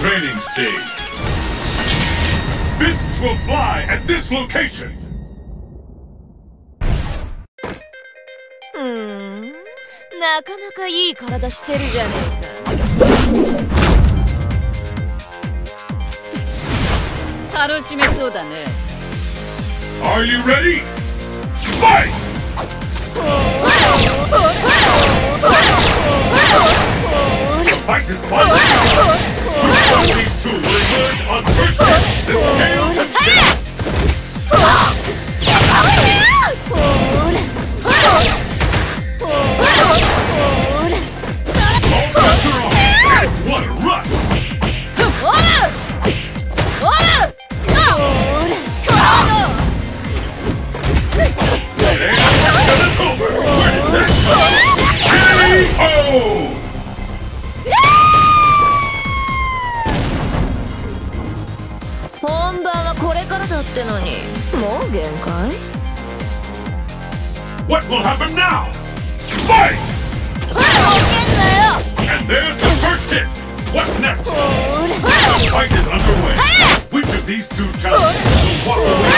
training stage. Fists will fly at this location. うーんなかなかいい体してるじゃねえか楽しめそうだね Are you ready? Fight! Fight is violent. These two will emerge on first だってのにもう限界 What will happen now? Fight! ほら負けんなよ And there's the first hit. What's next? ほら The fight is underway. Which of these two challengers will walk away